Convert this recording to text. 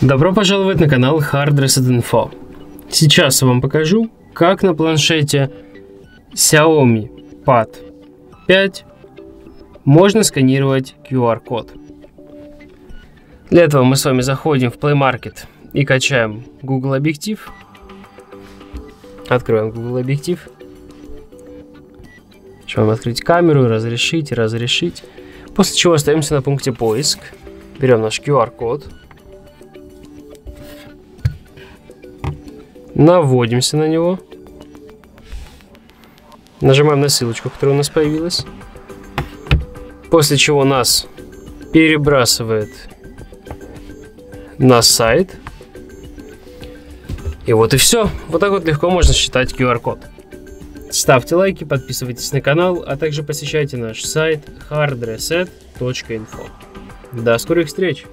Добро пожаловать на канал Hard Reset Info. Сейчас я вам покажу, как на планшете Xiaomi Pad 5 можно сканировать QR-код. Для этого мы с вами заходим в Play Market и качаем Google объектив. Открываем Google объектив. Нажимаем открыть камеру, разрешить, разрешить. После чего остаемся на пункте поиск. Берем наш QR-код. Наводимся на него. Нажимаем на ссылочку, которая у нас появилась. После чего нас перебрасывает на сайт. И вот и все. Вот так вот легко можно считать QR-код. Ставьте лайки, подписывайтесь на канал, а также посещайте наш сайт hardreset.info. До скорых встреч!